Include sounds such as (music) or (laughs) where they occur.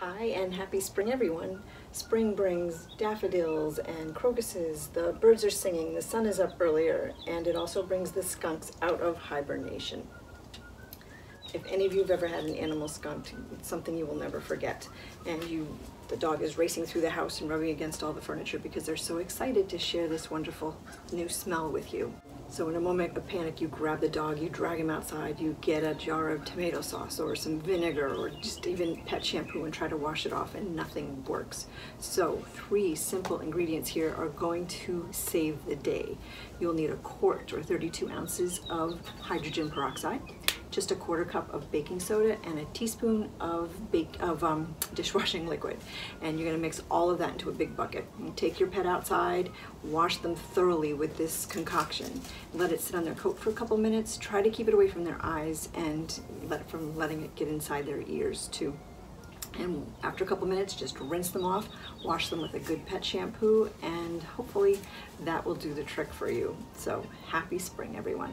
Hi and happy spring everyone. Spring brings daffodils and crocuses, the birds are singing, the sun is up earlier, and it also brings the skunks out of hibernation. If any of you have ever had an animal skunk, it's something you will never forget. And you, the dog is racing through the house and rubbing against all the furniture because they're so excited to share this wonderful new smell with you. So in a moment of panic, you grab the dog, you drag him outside, you get a jar of tomato sauce or some vinegar or just even pet shampoo and try to wash it off and nothing works. So three simple ingredients here are going to save the day. You'll need a quart or 32 ounces of hydrogen peroxide, just a quarter cup of baking soda and a teaspoon of bake of um, (laughs) dishwashing liquid. And you're gonna mix all of that into a big bucket. You take your pet outside, wash them thoroughly with this concoction. Let it sit on their coat for a couple minutes. Try to keep it away from their eyes and let from letting it get inside their ears too. And after a couple minutes, just rinse them off, wash them with a good pet shampoo, and hopefully that will do the trick for you. So happy spring, everyone.